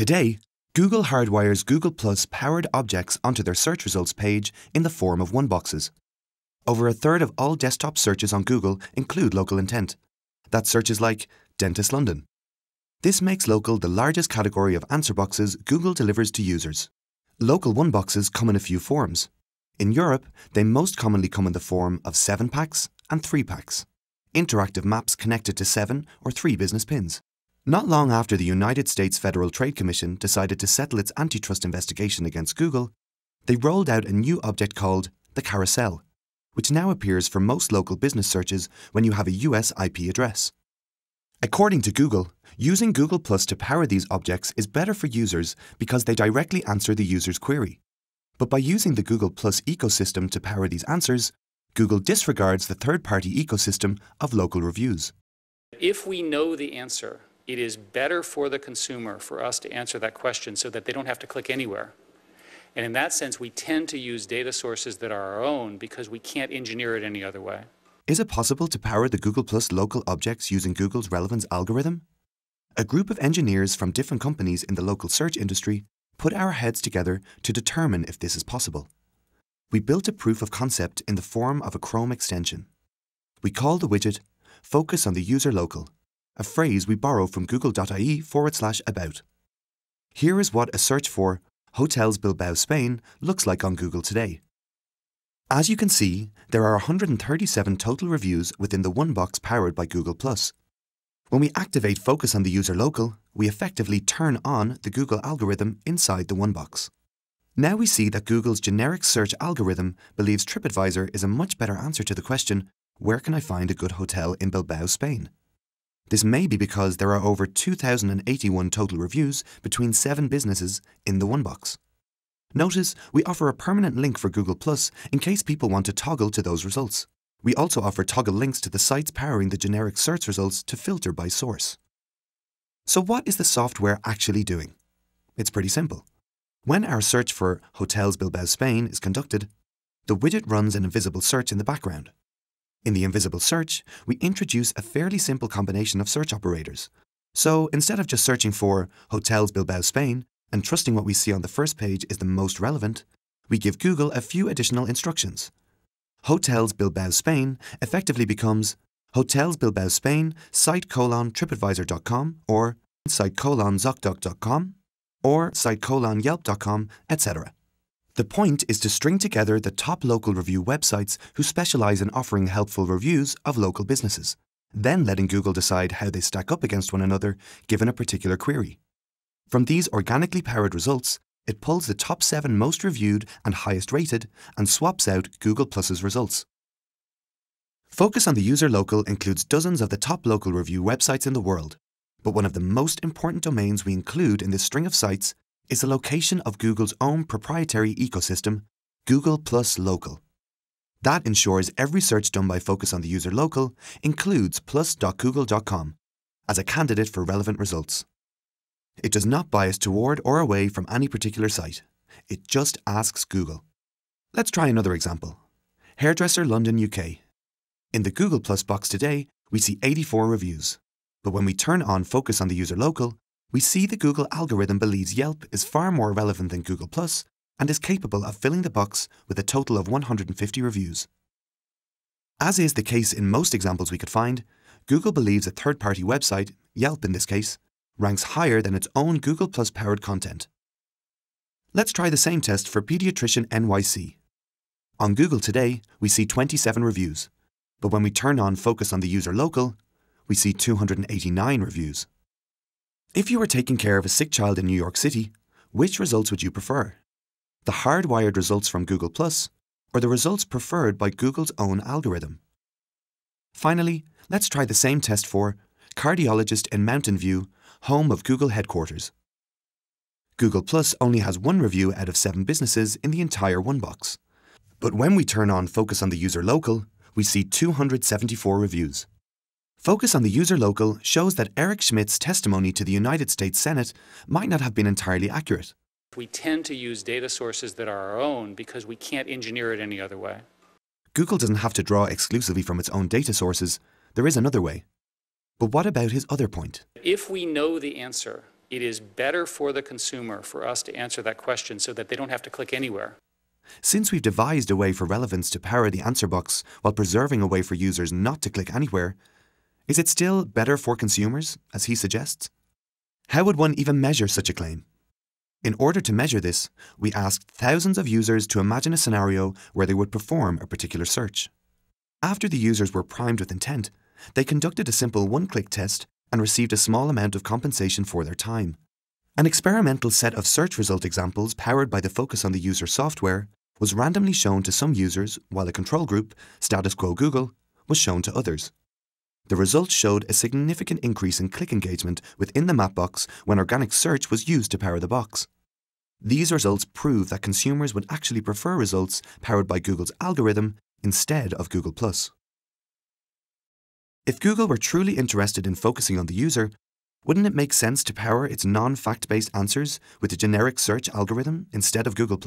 Today, Google hardwires Google Plus powered objects onto their search results page in the form of one-boxes. Over a third of all desktop searches on Google include local intent. That searches like Dentist London. This makes local the largest category of answer boxes Google delivers to users. Local one boxes come in a few forms. In Europe, they most commonly come in the form of 7 packs and 3 packs, interactive maps connected to 7 or 3 business pins. Not long after the United States Federal Trade Commission decided to settle its antitrust investigation against Google, they rolled out a new object called the carousel, which now appears for most local business searches when you have a US IP address. According to Google, using Google Plus to power these objects is better for users because they directly answer the user's query. But by using the Google Plus ecosystem to power these answers, Google disregards the third party ecosystem of local reviews. If we know the answer, it is better for the consumer for us to answer that question so that they don't have to click anywhere. And in that sense, we tend to use data sources that are our own because we can't engineer it any other way. Is it possible to power the Google Plus local objects using Google's relevance algorithm? A group of engineers from different companies in the local search industry put our heads together to determine if this is possible. We built a proof of concept in the form of a Chrome extension. We call the widget Focus on the User Local a phrase we borrow from google.ie forward slash about. Here is what a search for Hotels Bilbao Spain looks like on Google today. As you can see, there are 137 total reviews within the one box powered by Google+. When we activate Focus on the User Local, we effectively turn on the Google algorithm inside the one box. Now we see that Google's generic search algorithm believes TripAdvisor is a much better answer to the question, where can I find a good hotel in Bilbao, Spain? This may be because there are over 2,081 total reviews between seven businesses in the one box. Notice we offer a permanent link for Google Plus in case people want to toggle to those results. We also offer toggle links to the sites powering the generic search results to filter by source. So what is the software actually doing? It's pretty simple. When our search for Hotels Bilbao Spain is conducted, the widget runs an invisible search in the background. In the invisible search, we introduce a fairly simple combination of search operators. So instead of just searching for Hotels Bilbao Spain and trusting what we see on the first page is the most relevant, we give Google a few additional instructions. Hotels Bilbao Spain effectively becomes Hotels Bilbao Spain site colon tripadvisor.com or site colon zocdoc.com or site colon yelp.com, etc. The point is to string together the top local review websites who specialize in offering helpful reviews of local businesses, then letting Google decide how they stack up against one another given a particular query. From these organically powered results, it pulls the top seven most reviewed and highest rated and swaps out Google Plus's results. Focus on the user local includes dozens of the top local review websites in the world, but one of the most important domains we include in this string of sites is the location of Google's own proprietary ecosystem, Google Plus Local. That ensures every search done by Focus on the User Local includes plus.google.com as a candidate for relevant results. It does not bias toward or away from any particular site. It just asks Google. Let's try another example. Hairdresser London UK. In the Google Plus box today, we see 84 reviews. But when we turn on Focus on the User Local, we see the Google algorithm believes Yelp is far more relevant than Google Plus and is capable of filling the box with a total of 150 reviews. As is the case in most examples we could find, Google believes a third-party website, Yelp in this case, ranks higher than its own Google Plus powered content. Let's try the same test for Pediatrician NYC. On Google today, we see 27 reviews, but when we turn on Focus on the User Local, we see 289 reviews. If you were taking care of a sick child in New York City, which results would you prefer? The hardwired results from Google Plus or the results preferred by Google's own algorithm? Finally, let's try the same test for cardiologist in Mountain View, home of Google headquarters. Google Plus only has one review out of seven businesses in the entire one box. But when we turn on Focus on the User Local, we see 274 reviews. Focus on the user local shows that Eric Schmidt's testimony to the United States Senate might not have been entirely accurate. We tend to use data sources that are our own because we can't engineer it any other way. Google doesn't have to draw exclusively from its own data sources. There is another way. But what about his other point? If we know the answer, it is better for the consumer for us to answer that question so that they don't have to click anywhere. Since we've devised a way for relevance to power the answer box while preserving a way for users not to click anywhere, is it still better for consumers, as he suggests? How would one even measure such a claim? In order to measure this, we asked thousands of users to imagine a scenario where they would perform a particular search. After the users were primed with intent, they conducted a simple one-click test and received a small amount of compensation for their time. An experimental set of search result examples powered by the focus on the user software was randomly shown to some users while a control group, status quo Google, was shown to others. The results showed a significant increase in click engagement within the Mapbox when organic search was used to power the box. These results prove that consumers would actually prefer results powered by Google's algorithm instead of Google+. If Google were truly interested in focusing on the user, wouldn't it make sense to power its non-fact-based answers with a generic search algorithm instead of Google+.